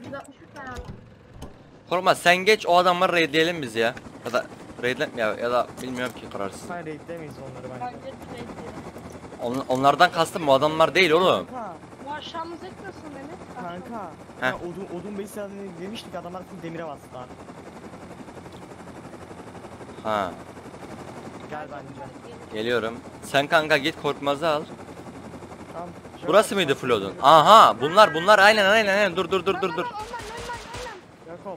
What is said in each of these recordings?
161 tane aldım. Korkmaz sen geç o adamları raidleyelim biz ya. Ya da raidle ya, ya da bilmiyorum ki kararsız. Sen raidlemeyiz onları bence. Bence de bekliyorum. On, onlardan kastım bu adamlar değil oğlum. Kanka. Bu aşağımız etmesin beni. Kanka. Heh. Ya odun, odun base yani demiştik adamlar full demire bastılar. Ha Gel bence. geliyorum. Sen kanka git korkmazı al. Tamam. Burası mıydı bak. Flod'un? Aha bunlar bunlar aynen aynen aynen dur dur dur dur dur. Online.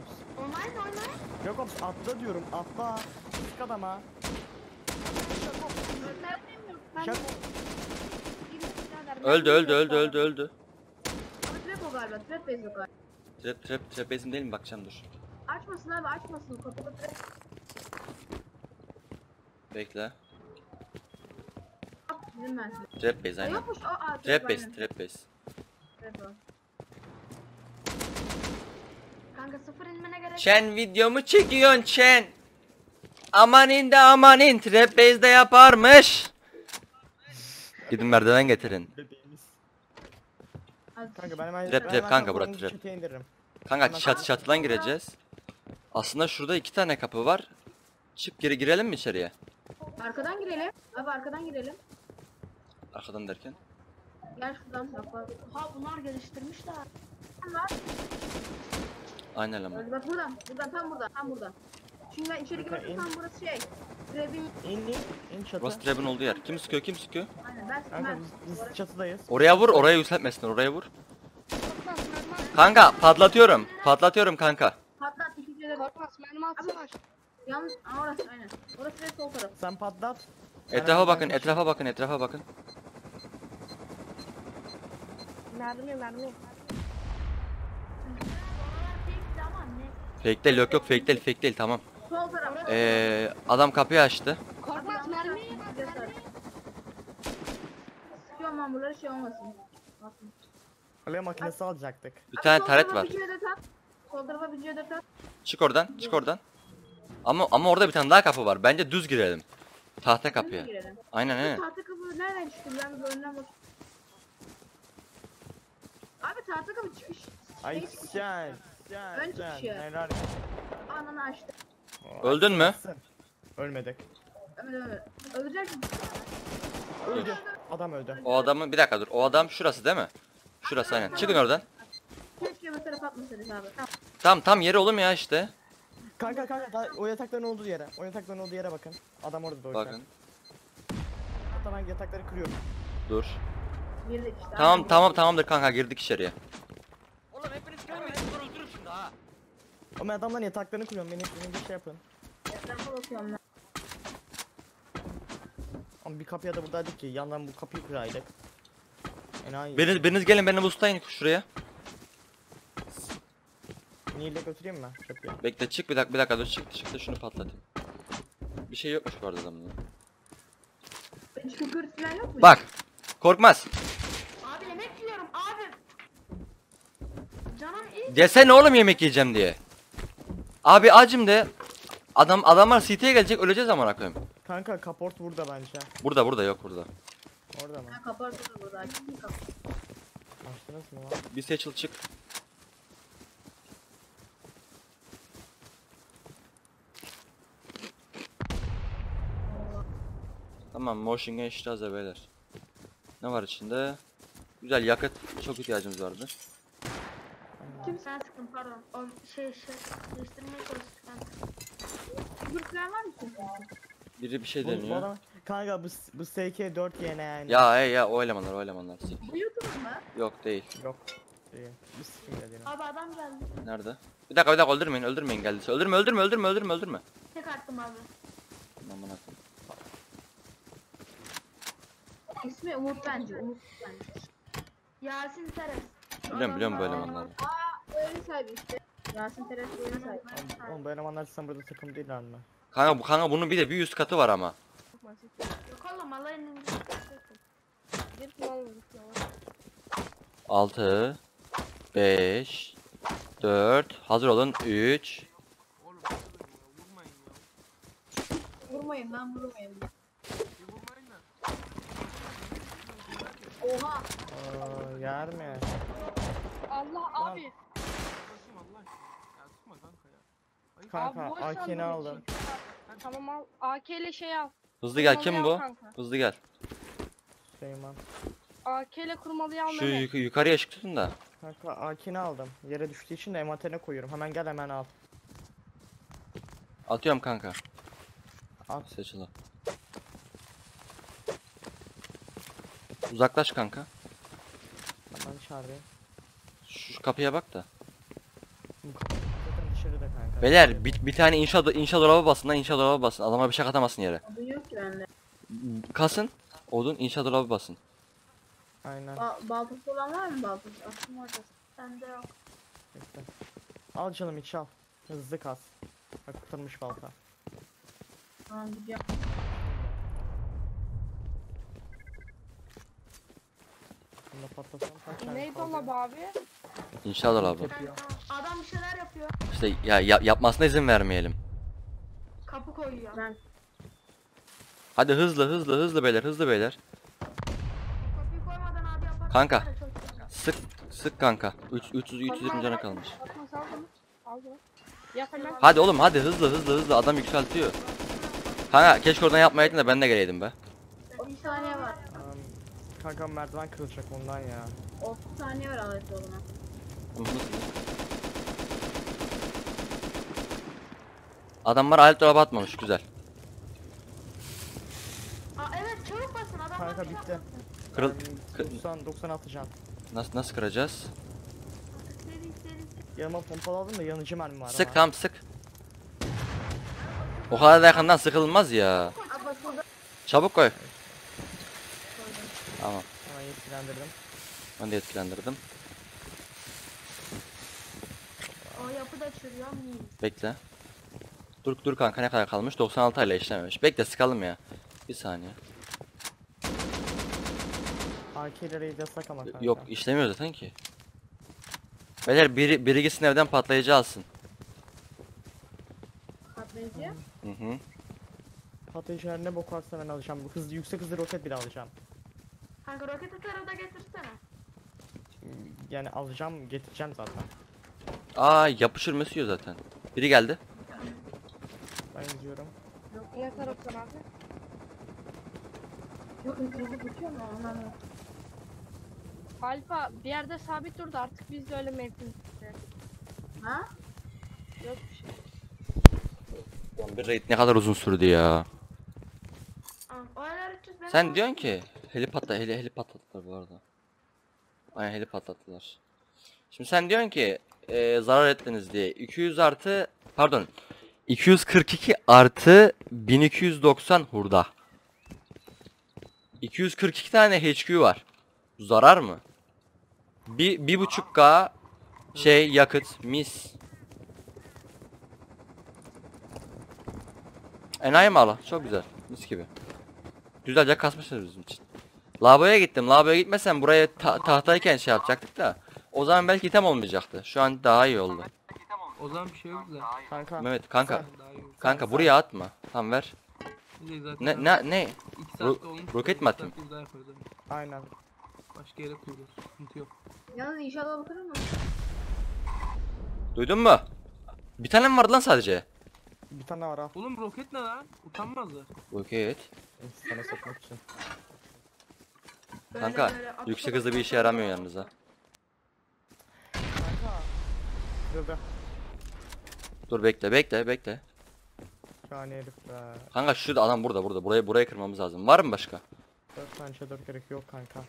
Jakobs atla diyorum atla. Sık adama. Jakobs. Öldü öldü öldü öldü öldü. Trap o galiba. Trap base o galiba. Trap trap trap base'im değil mi bakacağım dur. Açmasın abi açmasın. Kapıda trap. Bekle. Dedim ben size. Trap base aynen. Yokmuş. Aa, aa, Trap aynen. base trap base. Trap o. Kanka sıfır inmene gerek Çen videomu çekiyorsun Çen. Amanin de amanin trap base'de yaparmış. Gidin merdiven getirin. Bebeğimiz. Az- Kanka ben hemen Trap, ben trap hemen kanka, kapının trap. çatıya indiririm. Kanka çat çatıdan gireceğiz. Aslında şurada iki tane kapı var. Çık geri girelim mi içeriye? Arkadan girelim. Abi arkadan girelim. Arkadan derken. Gel şuradan bak. Ha bunlar geliştirmişler. Var. Aynen lan. Öldü bak buradan. Buradan tam buradan. Tam buradan. Şimdi ben içeri Kanka, girersem tam burası şey. Trap'in İn in çatı. Burası trap'in olduğu yer. Kim sıkıyor kim sıkıyor? aynen ben Kanka ben. biz, biz çatıdayız. Oraya vur oraya yükseltmesinler oraya vur. Kanka patlatıyorum. Patlatıyorum kanka. Patlat iki kere. Korkmaz mermi atsana. Yalnız orası aynen. Orası trap sol taraf. Sen patlat. Etrafa bakın etrafa bakın etrafa bakın. Mermi mermi. Fake değil yok yok fake değil fake değil tamam. Sol taraf. Ee, adam kapıyı açtı. Korkmaz mermi. Sıkıyorum ben buraları şey olmasın. Bakın. Alev makinesi alacaktık. Bir tane taret var. bir C4 at. Sol tarafa bir C4 at. Çık oradan çık oradan. Ama ama orada bir tane daha kapı var. Bence düz girelim. Tahta Kapıya. Girelim. Aynen Bu aynen. tahta kapı nereden çıktı? Ben bir önden bak. Abi tahta kapı çıkış. Ay şey çıkış. sen. Sen Ön sen. çıkışı. Neler Ananı açtı. Öldün mü? Ölmedik. Öyle. Öleceksin. Öldü. Adam öldü. O adamın bir dakika dur. O adam şurası değil mi? Şurası aynen. Çıkın oradan. Keşke bu tarafa atmasaydınız abi. Tamam. Tam tam yeri oğlum ya işte. Kanka kanka ta- o yatakların olduğu yere. O yatakların olduğu yere bakın. Adam orada doğru. Bakın. Hatta ben yatakları kırıyorum. Dur. Girdik işte. Tamam tamam tamamdır kanka girdik içeriye. Oğlum hepiniz görmeyin. öldürürüm şimdi ha. Ama adamların yataklarını kırıyorum. Beni, beni bir şey yapın. Etrafa bakıyorum ben. Ama bir kapıya da buradaydık ki yandan bu kapıyı kıraydık. Enayi. Biriniz, biriniz gelin beni boostlayın şuraya. Nil'le götüreyim mi kapıya? Bekle çık bir dakika bir dakika dur çık çık da şunu patlatayım. Bir şey yokmuş bu arada adamın. Hiç yok mu? Bak. Korkmaz. Abi yemek yiyorum abi. Canım iyi. Desene oğlum yemek yiyeceğim diye. Abi acım de. Adam adamlar CT'ye gelecek öleceğiz amına koyayım. Kanka kaport burada bence. Burada burada yok burada. Orada mı? Ha, kapı ortada burada. Mı? Açtınız mı lan? Bir seçil çık. Tamam motion geçti az beyler. Ne var içinde? Güzel yakıt çok ihtiyacımız vardı. Kim sen sıktın pardon. O şey şey değiştirmeye ben. Kükürt falan var mı kükürt? Biri bir şey Bu, bu deniyor. adam, kanka bu, bu SK 4 yene yani. Ya ey ya o elemanlar o elemanlar. Sik. Bu YouTube mu? Yok değil. Yok. Değil. Bir sikim dediğine. Abi adam geldi. Nerede? Bir dakika bir dakika öldürmeyin öldürmeyin geldiyse. Öldürme öldürme öldürme öldürme öldürme. Tek attım abi. Aman akım. İsmi Umut bence. Umut bence. Yasin Teres. Biliyorum biliyorum bu elemanları. Aa öyle sahibi işte. Yasin Teres böyle sahibi. Oğlum, bu elemanlar sen burada takım değiller mi? Kanka bu kanka bunun bir de bir üst katı var ama. Yok oğlum alayın. Bir mal vurmuş 6 5 4 Hazır olun 3 Vurmayın lan vurmayın. Oha. Aa, yer mi? Allah abi. Sıkma Allah aşkına. Ya sıkma kanka ya. Ayıp. Kanka Abi boş AK'ni aldım. Tamam al. AK ile şey al. Hızlı gel kim bu? kanka. Hızlı gel. Süleyman. AK ile kurmalıyı al Şu Mehmet. yuk- yukarıya tutun da. Kanka AK'ni aldım. Yere düştüğü için de envanterine koyuyorum. Hemen gel hemen al. Atıyorum kanka. At. Seçili. Uzaklaş kanka. Hemen dışarıdayım. Şu kapıya bak da. Beyler bir, bir tane inşa, inşa dolabı basın lan inşa dolabı basın. Adama bir şey katamazsın yere. Odun yok ki bende. Kasın. Odun inşa dolabı basın. Aynen. Ba baltası olan var mı baltası? Aklım orada. Bende yok. Bekle. Al canım iç al. Hızlı kas. Bak kurtarmış balta. Tamam gidiyorum. Bunu patlatalım. Kaç tane Ney kaldı? dolabı abi? İnşa dolabı. Yapıyor. Adam bir şeyler yapıyor. İşte ya, ya yapmasına izin vermeyelim. Kapı koyuyor. Ben Hadi hızlı hızlı hızlı beyler hızlı beyler. Kapıyı koymadan abi yapar. Kanka. Sık sık kanka. 3 300 320 canı kalmış. Hadi oğlum hadi hızlı hızlı hızlı adam yükseltiyor. Kanka keşke oradan yapmayaydın da ben de geleydim be. 30 saniye var. Am, Kanka merdiven kırılacak ondan ya. 30 saniye var alet yoluna. Adamlar alet dolabı atmamış güzel. Aa evet çabuk basın adam. Kanka bitti. Kırıl kı- 90 90 atacağım. nasıl nasıl kıracağız? Seri seri. Yanıma pompalı aldım da yanıcı mermi var. Sık ama. tamam sık. O kadar da yakından sıkılmaz ya. Aa basıldı. Çabuk koy. Tamam. Hemen yetkilendirdim. Ben de etkilendirdim. O yapı da çürüyor. Miyim? Bekle. Dur dur kanka ne kadar kalmış? 96 ile işlememiş. Bekle sıkalım ya. Bir saniye. AK'leri yasak ama kanka. Yok işlemiyor zaten ki. Beyler biri, biri gitsin evden patlayıcı alsın. Patlayıcı. Hı hı. Patlayıcı her ne bok varsa ben alacağım. Bu hızlı yüksek hızlı roket bile alacağım. Kanka roketi tarafta getirsene. Yani alacağım getireceğim zaten. Aa yapışır mesliyor zaten. Biri geldi. Ben gidiyorum. Ne taraftan abi? Yok hızlı bitiyor mu? Yok. Alfa bir yerde sabit durdu artık biz de öyle mevkimiz. Ha? Yok bir şey. Lan bir raid ne kadar uzun sürdü ya. Aa, o ayar 300 benim Sen diyorsun ki heli patla heli heli patlattılar bu arada. Aynen heli patlattılar. Şimdi sen diyorsun ki e, zarar ettiniz diye 200 artı pardon 242 artı 1290 hurda. 242 tane HQ var. Zarar mı? Bir, bir buçuk K şey yakıt mis. Enayi malı çok güzel mis gibi. Güzelce kasmışsınız bizim için. Lavaboya gittim. Lavaboya gitmesem buraya ta- tahtayken şey yapacaktık da. O zaman belki item olmayacaktı. Şu an daha iyi oldu. O zaman bir şey yok da. Kanka. Mehmet kanka. Olur. Kanka buraya atma. Tamam ver. Ne ne ne? ro- roket mi atayım? Aynen. Başka yere koyuyoruz. Sıkıntı yok. Yalnız inşallah bakarım mı? Duydun mu? Bir tane mi vardı lan sadece? Bir tane var al. Oğlum roket ne lan? Utanmazlar. Roket. Sana sokmak için. Kanka böyle yüksek hızlı bir işe yaramıyor yalnız ha. Kanka. Kırıldı. Dur bekle bekle bekle. Yani herif be. Kanka şurada adam burada burada. Burayı buraya kırmamız lazım. Var mı başka? 4 tane shadow gerek yok kanka.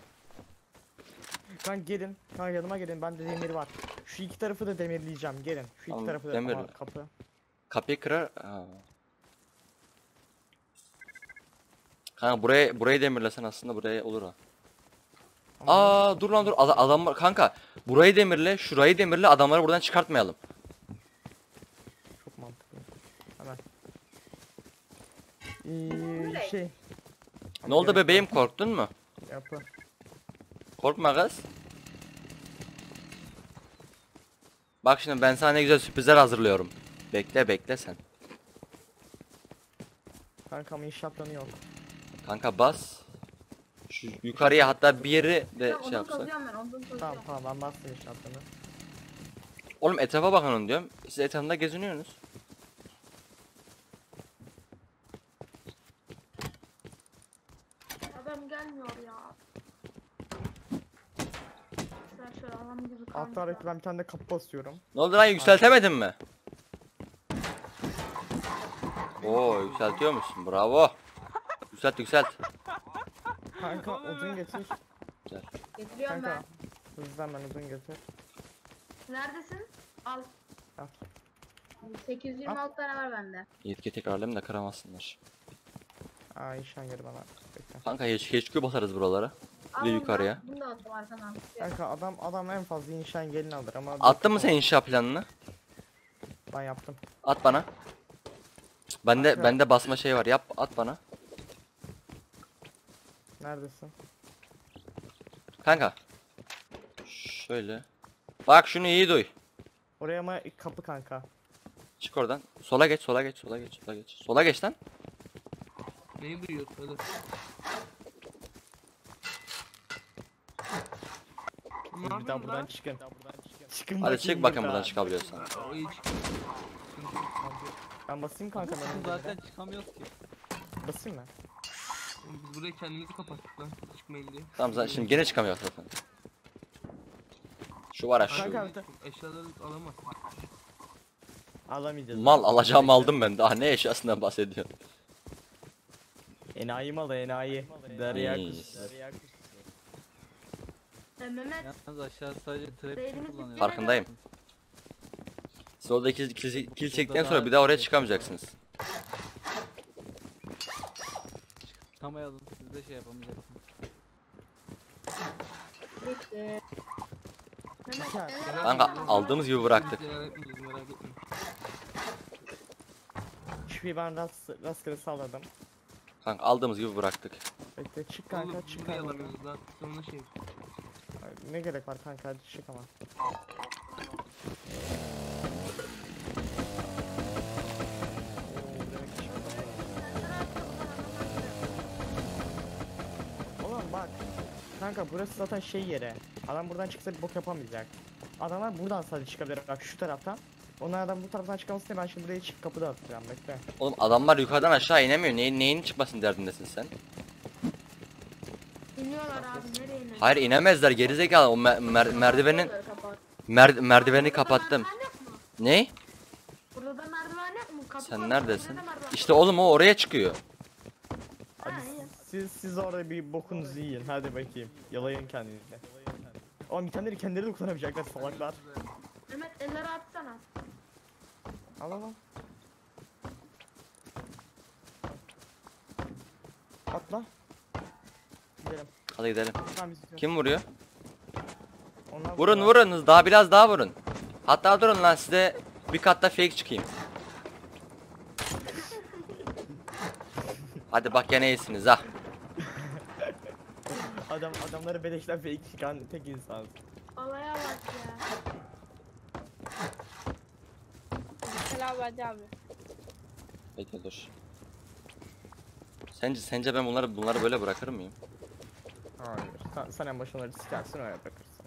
Kanka gelin. Kanka yanıma gelin. Bende demir var. Şu iki tarafı da demirleyeceğim. Gelin. Şu iki Tamam, tarafı da demirle. Ama kapı. Kapıyı kırar. Ha. Kanka buraya burayı demirlesen aslında buraya olur ha. Ama Aa dur lan dur Ada- adamlar kanka burayı demirle şurayı demirle adamları buradan çıkartmayalım. Çok mantıklı. Hemen. Ee, şey. Ne oldu Gerek bebeğim korktun mu? Yapı. Korkma kız. Bak şimdi ben sana ne güzel sürprizler hazırlıyorum. Bekle bekle sen. Kanka ama inşaatlanı yok. Kanka bas. Şu yukarıya hatta bir yeri de Tamam, şey odun yapsak. kazıyorum ben. Odun kazıyorum. Tamam tamam ben bastım inşaatlanı. Oğlum etrafa bakın onu diyorum. Siz etrafında geziniyorsunuz. Adam gelmiyor ya. Sen şöyle adam gibi bir tane de kapı basıyorum. Ne oldu lan yükseltemedin mi? Oo yükseltiyor musun? Bravo. Yükselt yükselt. Kanka uzun getir. Getiriyorum Kanka. ben. Hızlıdan ben uzun getir. Neredesin? Al. 826 tane var bende. Yetki tekrarlayayım da kıramasınlar. Aa işen geri bana. Bekle. Kanka hiç HQ basarız buralara. Al Bir de yukarıya. Bunu da attım arkana. Kanka adam adam en fazla inşan gelin alır ama Attın mı sen inşa planını? ben yaptım. At bana. Bende Kanka. bende basma şey var. Yap at bana. Neredesin? Kanka. Şöyle. Bak şunu iyi duy. Oraya ama kapı kanka. Çık oradan. Sola geç, sola geç, sola geç, sola geç. Sola geç lan. Neyi duyuyorsun hadi. Ne Bir daha buradan çıkın. Çıkın Hadi çık bakayım bakın buradan çıkabiliyorsan. Ben basayım kanka ben Zaten çıkamıyoruz ki. Basayım mı? Oğlum Biz burayı kendimizi kapattık lan. Çıkmayın diye. Tamam zaten şimdi gene çıkamıyor zaten. Şu var şu. Kanka Eşyaları alamaz. Alamayacağız. Mal alacağımı aldım ben. Daha ne eşyasından bahsediyorsun? Enayi malı enayi. Derya. E, Mehmet. Yalnız aşağı sadece trap Beynimiz kullanıyor. gitti. Farkındayım. Siz orada kill, kill, kill çektikten sonra bir daha oraya çıkamayacaksınız. Çıkamayalım. Siz de şey yapamayacaksınız. Bitti. Mehmet. Kanka, aldığımız gibi bıraktık. Merak etmeyin. Şüpheyi ben rast, rastgele salladım. Kanka aldığımız gibi bıraktık. Bekle çık Oğlum kanka çık kanka. lan? Sonra şey. Ay, Ne gerek var kanka hadi çık ama. Oo, demek ki çıkmadı. Oğlum bak. Kanka burası zaten şey yeri. Adam buradan çıksa bir bok yapamayacak. Adamlar buradan sadece çıkabilir. Bak şu taraftan. Onlar adam bu taraftan çıkamasın diye ben şimdi buraya çık kapıda atacağım bekle. Oğlum adamlar yukarıdan aşağı inemiyor. Neyin, neyin çıkmasın derdindesin sen? İniyorlar abi nereye? Hayır inemezler gerizekalı. O mer- mer- merdivenin mer- merdiveni kapattım. Ne? Burada da merdiven yok mu? Kapı Sen neredesin? burada da merdiven İşte oğlum o oraya çıkıyor. Hadi Ha, iyi. siz siz orada bir bokunuzu yiyin. Hadi bakayım. Yalayın kendinizi. Oğlum itemleri kendileri de kullanamayacaklar salaklar. Mehmet elleri atsana. Al al al. Atla. Gidelim. Hadi gidelim. Tamam. Kim vuruyor? Onlar Vurun burada. vurun. Daha biraz daha vurun. Hatta durun lan size bir katta fake çıkayım. Hadi bak gene iyisiniz ha. Adam adamları beleşten fake çıkan tek insan. Olaya bak ya. Selam hadi abi. Bekle dur. Sence sence ben bunları bunları böyle bırakır mıyım? Hayır. Sen, sen en başınları sikersin öyle bırakırsın.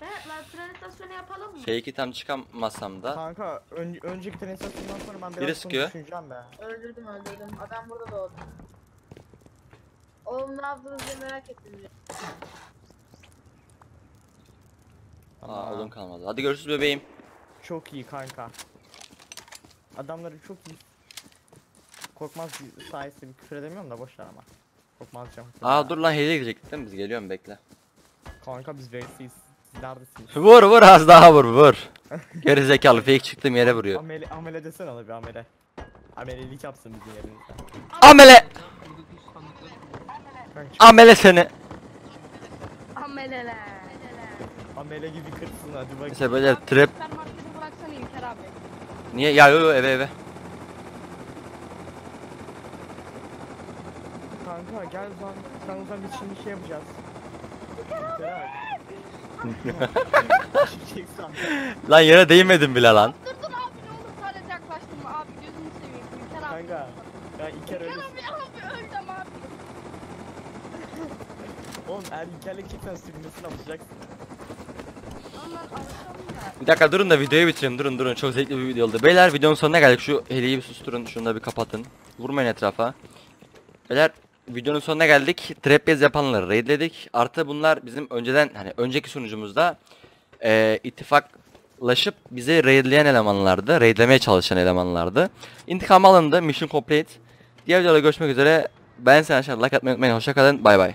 Evet lan tren istasyonu yapalım mı? Fake'i tam çıkamazsam da Kanka ön, önceki istasyonundan sonra ben biraz sıkıyor. düşüneceğim be. Öldürdüm öldürdüm. Adam burada doğdu. Oğlum ne yaptınız diye merak ettim. ya. Aa oğlum kalmadı. Hadi görüşürüz bebeğim. Çok iyi kanka. Adamları çok iyi. Korkmaz sayesinde bir küfür edemiyorum da boşver ama. Korkmaz canım. Aa dur lan hediye gidecektik değil mi? Biz geliyorum bekle. Kanka biz versiyiz. Siz neredesiniz? Vur vur az daha vur vur. Geri zekalı fake çıktığım yere vuruyor. Amele, amele desene ona bir amele. Amelelik yapsın bizim yerimizde. Amele! Amele seni. Ameleler. amele gibi kırsın hadi bakayım. Mesela böyle trap. Sen marketi bıraksana İlker abi. Niye? Ya yo yo eve eve. Kanka gel lan. Sen o zaman biz şimdi şey yapacağız. Beraber. Çiçek sandım. Lan yere değmedim bile lan. Dur dur abi ne olur sadece yaklaştın mı abi gözünü seveyim İlker abi. Kanka. Ya İlker öyle. İlker abi abi öldüm abi. Oğlum eğer İlker'le çıksan sürmesini alacaksın. Bir dakika durun da videoyu bitireyim durun durun çok zevkli bir video oldu. Beyler videonun sonuna geldik şu heliyi bir susturun şunu da bir kapatın. Vurmayın etrafa. Beyler videonun sonuna geldik. Trap base yapanları raidledik. Artı bunlar bizim önceden hani önceki sunucumuzda eee ittifaklaşıp bizi raidleyen elemanlardı. Raidlemeye çalışan elemanlardı. İntikam alındı. Mission complete. Diğer videoda görüşmek üzere. Ben sen aşağı like atmayı unutmayın. Hoşçakalın. Bay bay.